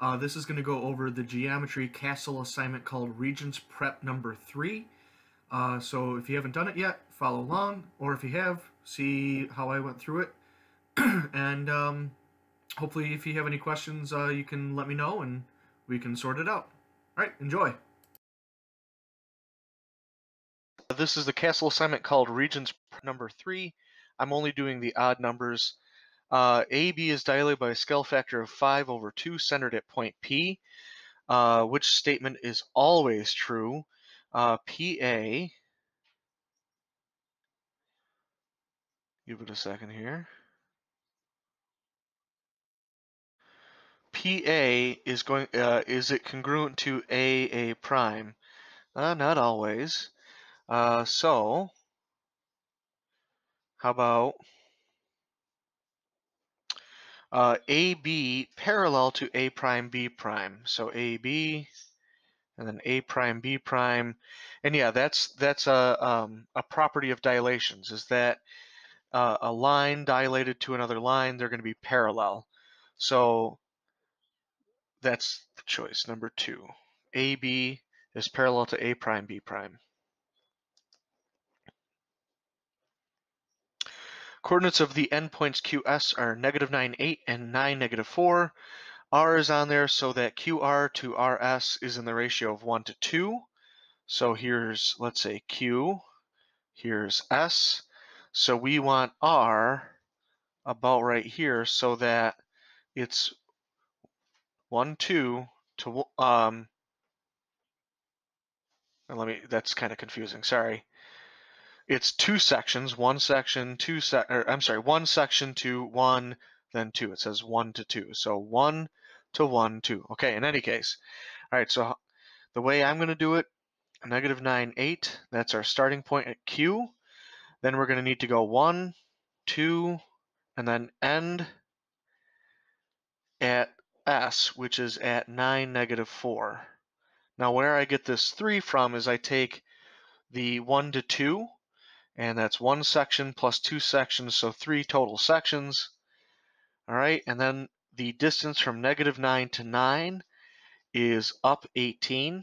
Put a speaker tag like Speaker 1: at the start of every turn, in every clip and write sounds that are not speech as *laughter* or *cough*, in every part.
Speaker 1: Uh, this is going to go over the geometry castle assignment called Regents Prep number 3. Uh, so if you haven't done it yet, follow along, or if you have, see how I went through it. *clears throat* and um, hopefully if you have any questions, uh, you can let me know and we can sort it out. All right, enjoy. This is the castle assignment called Regents number 3. I'm only doing the odd numbers. Uh, AB is dilated by a scale factor of 5 over 2 centered at point P, uh, which statement is always true. Uh, PA, give it a second here. PA is going, uh, is it congruent to AA prime? Uh, not always. Uh, so, how about uh, AB parallel to A prime B prime. So AB and then A prime B prime. And yeah, that's that's a, um, a property of dilations is that uh, a line dilated to another line, they're going to be parallel. So that's the choice, number two. AB is parallel to A prime B prime. Coordinates of the endpoints QS are negative 9, 8 and 9, negative 4. R is on there so that QR to RS is in the ratio of 1 to 2. So here's, let's say, Q. Here's S. So we want R about right here so that it's 1, 2 to, um, let me, that's kind of confusing, sorry it's two sections, one section, two sec, or I'm sorry, one section to one, then two. It says one to two. So one to one, two. Okay, in any case. All right, so the way I'm going to do it, negative 9, 8, that's our starting point at Q. Then we're going to need to go 1, 2, and then end at S, which is at 9, negative 4. Now where I get this 3 from is I take the 1 to 2, and that's one section plus two sections, so three total sections. All right, and then the distance from negative 9 to 9 is up 18.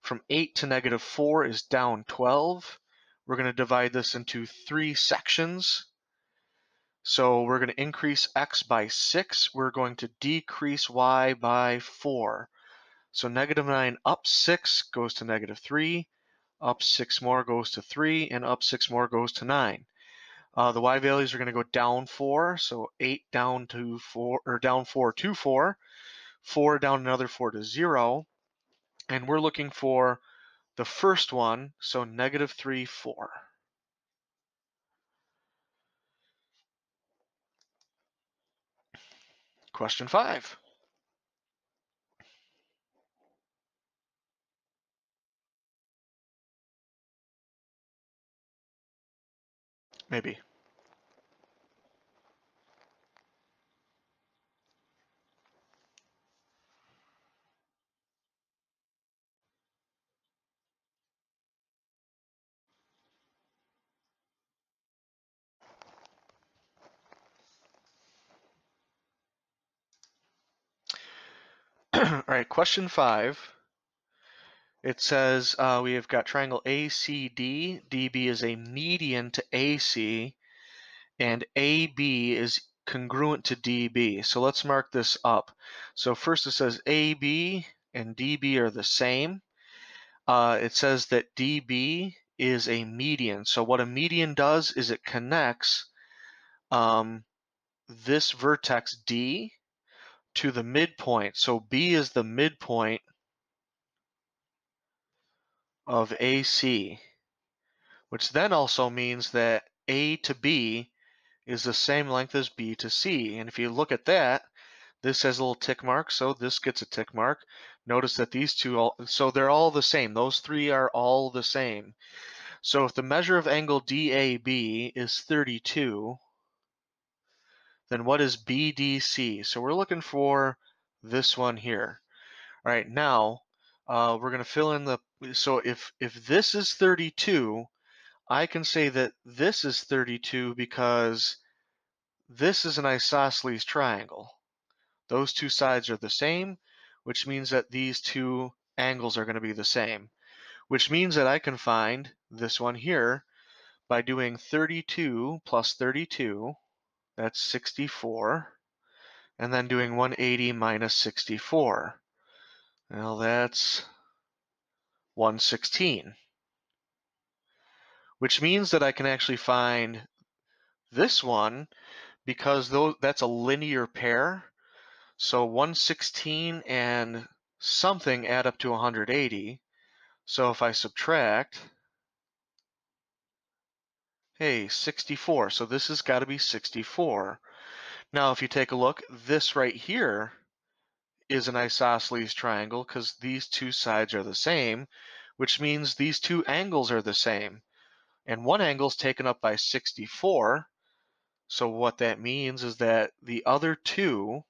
Speaker 1: From 8 to negative 4 is down 12. We're going to divide this into three sections. So we're going to increase x by 6. We're going to decrease y by 4. So negative 9 up 6 goes to negative 3 up six more goes to three, and up six more goes to nine. Uh, the y values are going to go down four, so eight down to four, or down four to four, four down another four to zero, and we're looking for the first one, so negative three, four. Question five. Maybe. *clears throat* All right, question five. It says uh, we have got triangle ACD. DB is a median to AC, and AB is congruent to DB. So let's mark this up. So first it says AB and DB are the same. Uh, it says that DB is a median. So what a median does is it connects um, this vertex D to the midpoint. So B is the midpoint of AC, which then also means that A to B is the same length as B to C. And if you look at that, this has a little tick mark, so this gets a tick mark. Notice that these two, all, so they're all the same. Those three are all the same. So if the measure of angle DAB is 32, then what is BDC? So we're looking for this one here. All right, now uh, we're going to fill in the, so if, if this is 32, I can say that this is 32 because this is an isosceles triangle. Those two sides are the same, which means that these two angles are going to be the same, which means that I can find this one here by doing 32 plus 32, that's 64, and then doing 180 minus 64. Well, that's 116, which means that I can actually find this one because that's a linear pair. So 116 and something add up to 180. So if I subtract, hey, 64. So this has got to be 64. Now, if you take a look, this right here is an isosceles triangle because these two sides are the same, which means these two angles are the same. And one angle is taken up by 64. So what that means is that the other two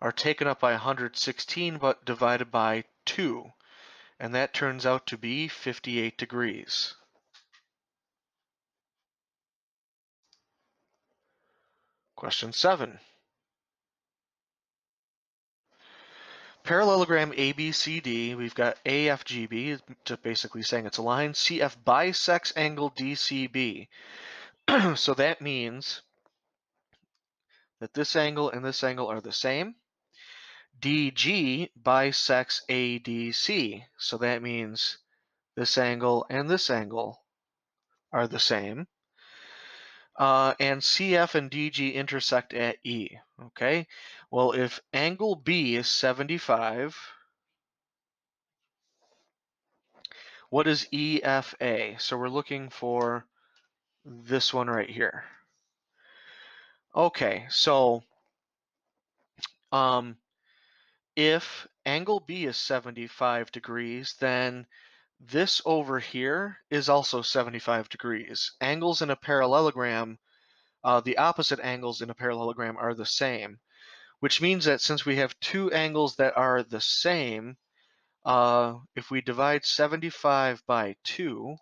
Speaker 1: are taken up by 116 but divided by 2. And that turns out to be 58 degrees. Question seven. Parallelogram ABCD, we've got AFGB, basically saying it's a line. CF bisects angle DCB. *clears throat* so that means that this angle and this angle are the same. DG bisects ADC. So that means this angle and this angle are the same. Uh, and CF and DG intersect at E. Okay, well, if angle B is 75, what is EFA? So we're looking for this one right here. Okay, so um, if angle B is 75 degrees, then this over here is also 75 degrees. Angles in a parallelogram, uh, the opposite angles in a parallelogram are the same, which means that since we have two angles that are the same, uh, if we divide 75 by 2,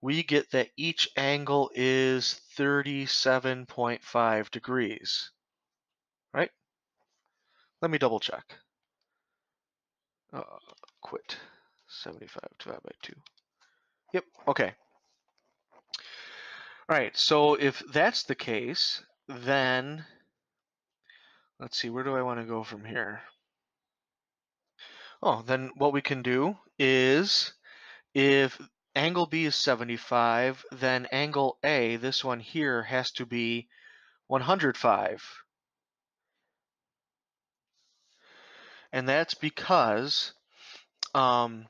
Speaker 1: we get that each angle is 37.5 degrees, right? Let me double check. Uh, quit. 75 divided by 2. Yep, okay. All right, so if that's the case, then let's see, where do I want to go from here? Oh, then what we can do is if angle B is 75, then angle A, this one here, has to be 105. And that's because um,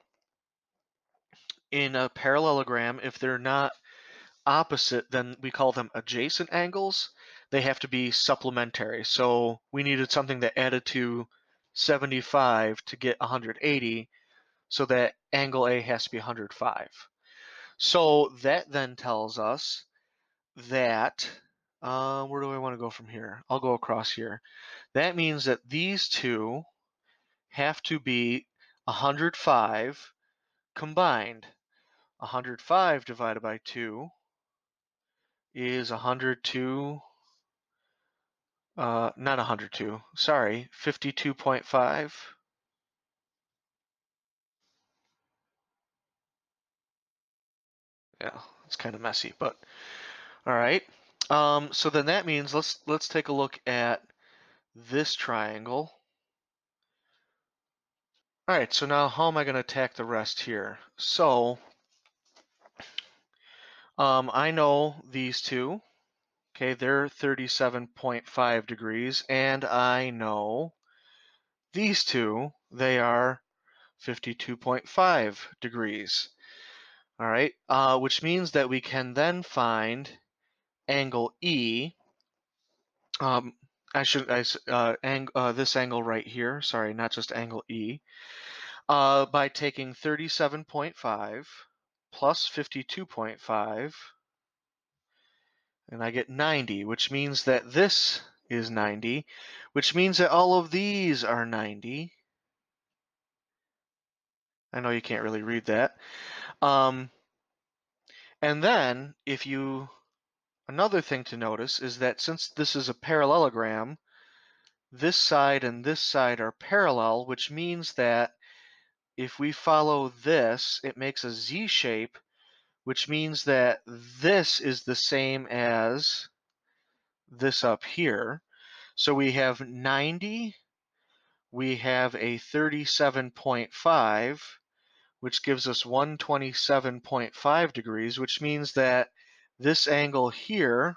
Speaker 1: in a parallelogram, if they're not opposite, then we call them adjacent angles. They have to be supplementary. So we needed something that added to 75 to get 180, so that angle A has to be 105. So that then tells us that, uh, where do I want to go from here? I'll go across here. That means that these two have to be 105 combined. 105 divided by 2 is 102, uh, not 102, sorry, 52.5. Yeah, it's kind of messy, but all right. Um, so then that means let's let's take a look at this triangle. All right, so now how am I going to attack the rest here? So um, I know these two. Okay, they're 37.5 degrees, and I know these two, they are 52.5 degrees. All right, uh, which means that we can then find angle E. Um, I should, I, uh, ang uh, this angle right here, sorry, not just angle E, uh, by taking 37.5 plus 52.5, and I get 90, which means that this is 90, which means that all of these are 90. I know you can't really read that. Um, and then if you another thing to notice is that since this is a parallelogram, this side and this side are parallel, which means that if we follow this, it makes a Z shape, which means that this is the same as this up here. So we have 90, we have a 37.5, which gives us 127.5 degrees, which means that this angle here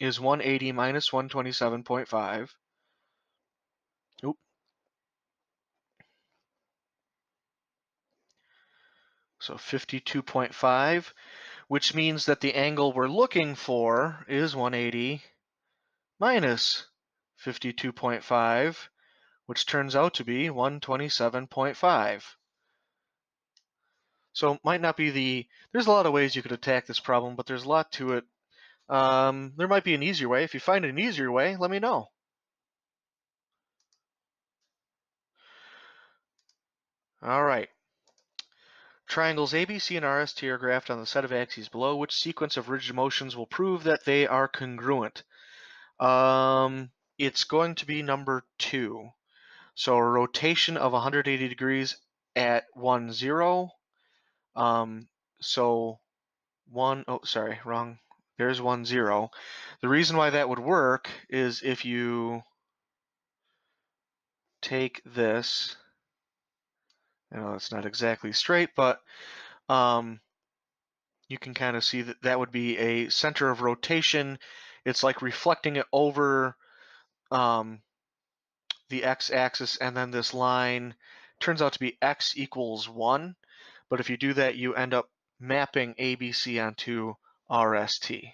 Speaker 1: is 180 minus 127.5. So 52.5, which means that the angle we're looking for is 180 minus 52.5, which turns out to be 127.5. So might not be the, there's a lot of ways you could attack this problem, but there's a lot to it. Um, there might be an easier way. If you find an easier way, let me know. All right. Triangles ABC and RST are graphed on the set of axes below. Which sequence of rigid motions will prove that they are congruent? Um, it's going to be number two. So a rotation of 180 degrees at 1, 0, um, so one, oh, sorry, wrong. There's one zero. The reason why that would work is if you take this, I know it's not exactly straight, but um, you can kind of see that that would be a center of rotation. It's like reflecting it over um, the x-axis, and then this line turns out to be x equals 1. But if you do that, you end up mapping ABC onto RST.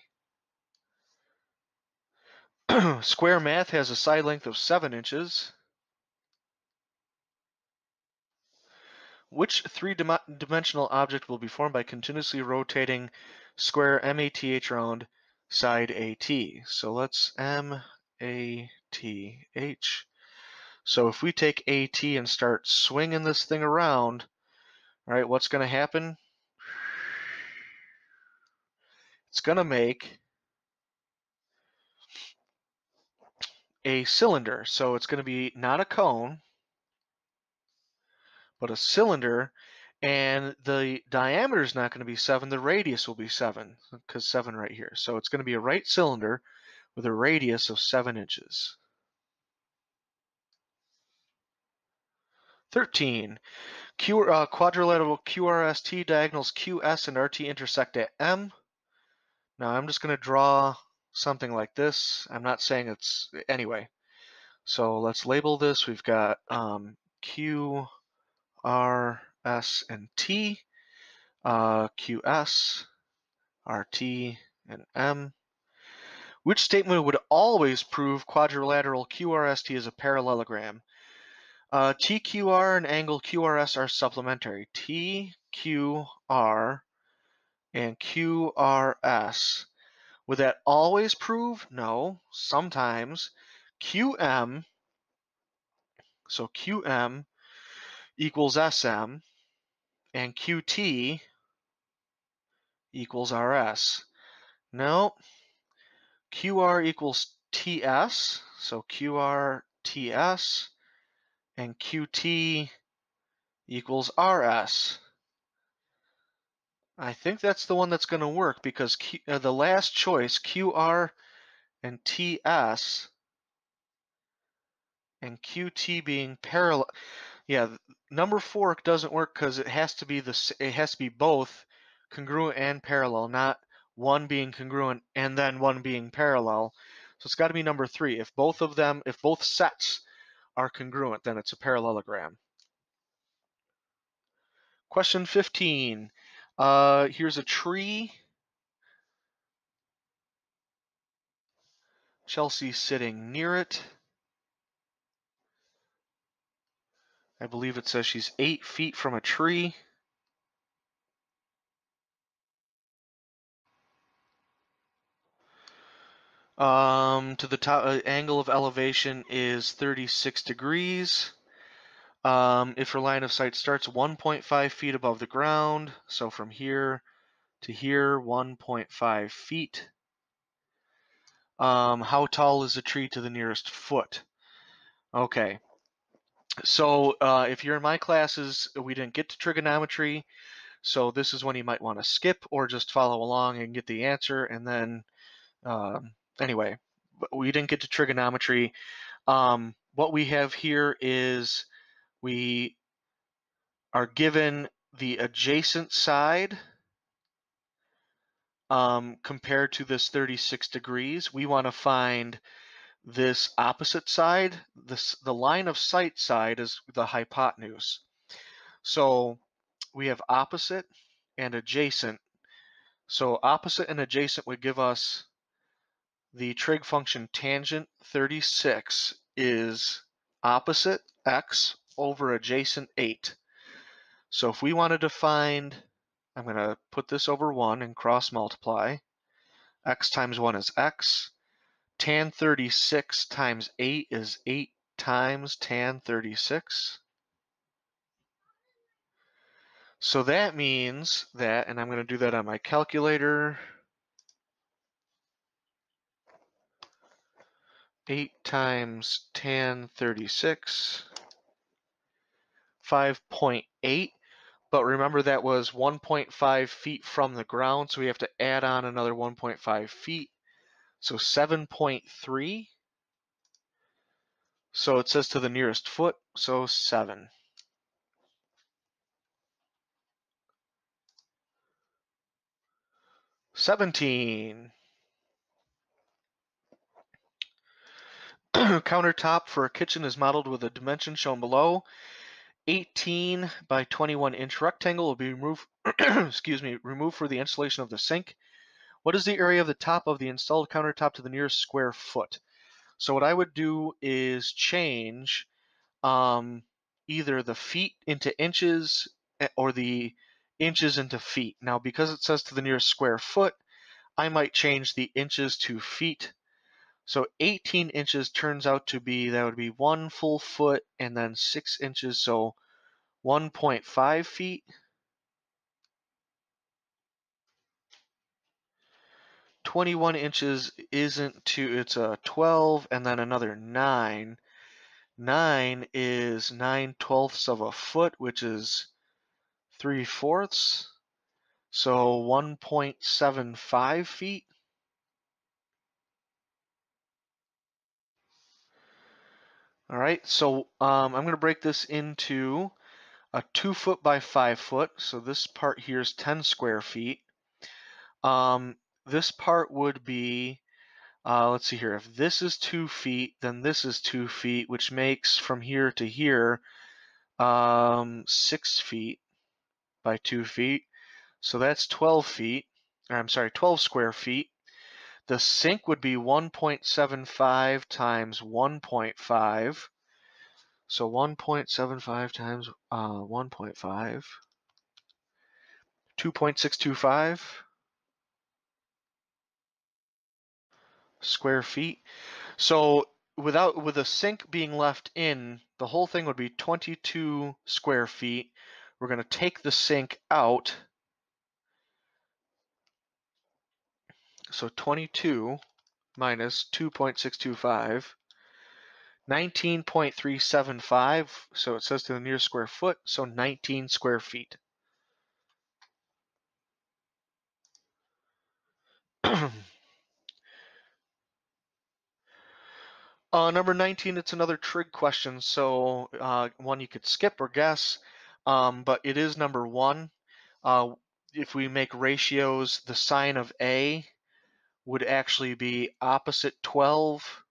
Speaker 1: *clears throat* Square math has a side length of 7 inches. Which three-dimensional object will be formed by continuously rotating square MATH around side AT? So let's MATH. So if we take AT and start swinging this thing around, all right, what's going to happen? It's going to make a cylinder. So it's going to be not a cone, but a cylinder. And the diameter is not going to be 7. The radius will be 7, because 7 right here. So it's going to be a right cylinder with a radius of 7 inches. 13. Q, uh, quadrilateral QRST diagonals QS and RT intersect at M. Now I'm just going to draw something like this. I'm not saying it's anyway. So let's label this. We've got um, Q, R, S, and T, uh, QS, RT, and M. Which statement would always prove quadrilateral QRST is a parallelogram? Uh, TQR and angle QRS are supplementary. TQR and QRS. Would that always prove? No. Sometimes. QM, so QM equals SM, and QT equals RS. No. QR equals TS, so QR TS and QT equals RS. I think that's the one that's going to work because Q, uh, the last choice, QR and TS, and QT being parallel. Yeah, number four doesn't work because it has to be the it has to be both congruent and parallel, not one being congruent and then one being parallel. So it's got to be number three. If both of them, if both sets are congruent, then it's a parallelogram. Question 15. Uh, here's a tree. Chelsea sitting near it. I believe it says she's eight feet from a tree. Um, to the top uh, angle of elevation is 36 degrees. Um, if her line of sight starts 1.5 feet above the ground, so from here to here, 1.5 feet. Um, how tall is the tree to the nearest foot? Okay, so uh, if you're in my classes, we didn't get to trigonometry, so this is when you might want to skip or just follow along and get the answer. And then, um, anyway, we didn't get to trigonometry. Um, what we have here is we are given the adjacent side um, compared to this 36 degrees. We want to find this opposite side. This the line of sight side is the hypotenuse. So we have opposite and adjacent. So opposite and adjacent would give us the trig function tangent 36 is opposite x over adjacent 8. So if we wanted to find, I'm going to put this over 1 and cross multiply. x times 1 is x. Tan 36 times 8 is 8 times tan 36. So that means that, and I'm going to do that on my calculator, 8 times tan 36, 5.8. But remember that was 1.5 feet from the ground, so we have to add on another 1.5 feet. So 7.3. So it says to the nearest foot, so 7. Seventeen. *clears throat* Countertop for a kitchen is modeled with a dimension shown below. 18 by 21 inch rectangle will be removed, *clears throat* excuse me, removed for the installation of the sink. What is the area of the top of the installed countertop to the nearest square foot? So what I would do is change um, either the feet into inches eh, or the inches into feet. Now, because it says to the nearest square foot, I might change the inches to feet. So 18 inches turns out to be, that would be one full foot and then six inches, so 1.5 feet. Twenty-one inches isn't two, it's a 12 and then another nine. Nine is nine twelfths of a foot, which is 3 fourths. So 1.75 feet. All right, so um, I'm going to break this into a 2 foot by 5 foot. So this part here is 10 square feet. Um, this part would be, uh, let's see here, if this is 2 feet, then this is 2 feet, which makes from here to here um, 6 feet by 2 feet. So that's 12 feet, or I'm sorry, 12 square feet. The sink would be 1.75 times 1.5. So 1.75 times uh, 1.5, 2.625 square feet. So without with a sink being left in, the whole thing would be 22 square feet. We're going to take the sink out. So 22 minus 2.625, 19.375. So it says to the nearest square foot, so 19 square feet. Uh, number 19, it's another trig question, so uh, one you could skip or guess, um, but it is number one. Uh, if we make ratios, the sine of A would actually be opposite 12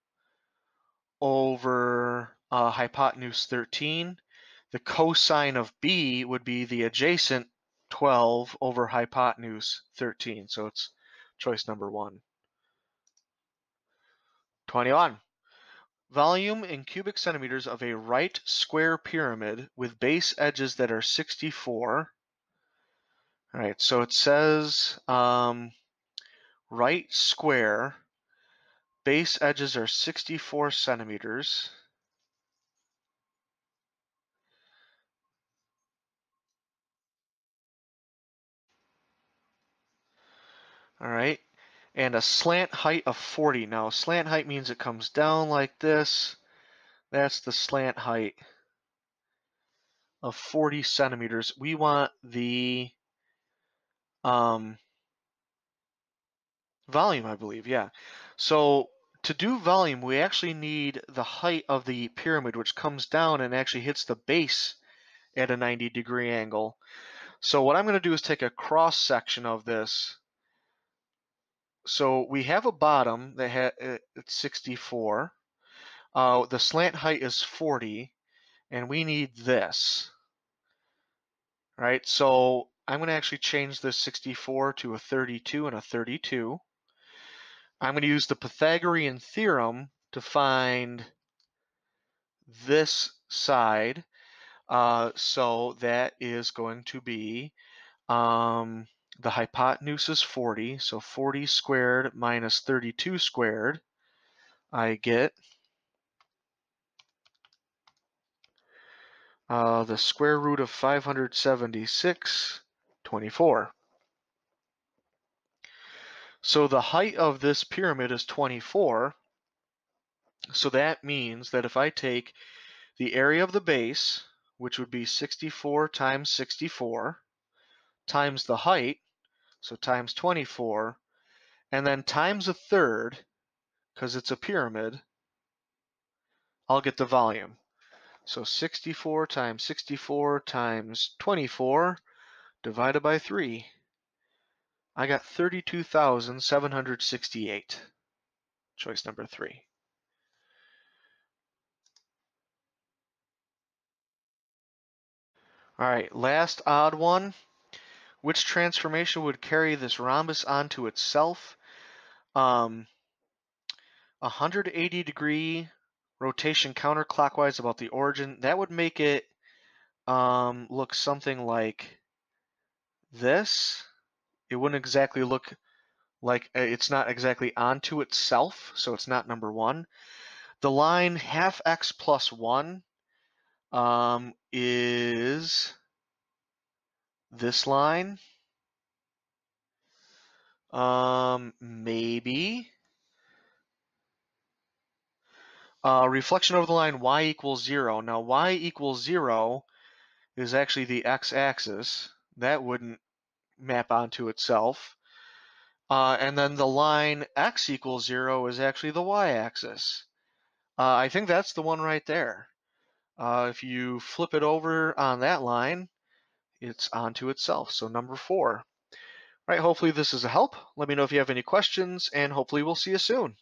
Speaker 1: over uh, hypotenuse 13. The cosine of B would be the adjacent 12 over hypotenuse 13, so it's choice number one. 21. Volume in cubic centimeters of a right square pyramid with base edges that are 64. All right, so it says um, right square, base edges are 64 centimeters. All right. And a slant height of 40. Now, slant height means it comes down like this. That's the slant height of 40 centimeters. We want the um, volume, I believe. Yeah. So to do volume, we actually need the height of the pyramid, which comes down and actually hits the base at a 90 degree angle. So what I'm going to do is take a cross section of this. So we have a bottom that ha uh, it's 64. Uh, the slant height is 40, and we need this. Right, so I'm going to actually change this 64 to a 32 and a 32. I'm going to use the Pythagorean theorem to find this side. Uh, so that is going to be um, the hypotenuse is 40. So 40 squared minus 32 squared. I get uh, the square root of 576, 24. So the height of this pyramid is 24. So that means that if I take the area of the base, which would be 64 times 64, times the height, so times 24, and then times a third, because it's a pyramid, I'll get the volume. So 64 times 64 times 24 divided by 3. I got 32,768. Choice number three. All right, last odd one. Which transformation would carry this rhombus onto itself? Um, 180 degree rotation counterclockwise about the origin. That would make it um, look something like this it wouldn't exactly look like uh, it's not exactly onto itself, so it's not number one. The line half x plus 1 um, is this line. Um, maybe. Uh, reflection over the line y equals 0. Now y equals 0 is actually the x-axis. That wouldn't map onto itself. Uh, and then the line x equals 0 is actually the y-axis. Uh, I think that's the one right there. Uh, if you flip it over on that line, it's onto itself. So number four. All right, hopefully this is a help. Let me know if you have any questions, and hopefully we'll see you soon.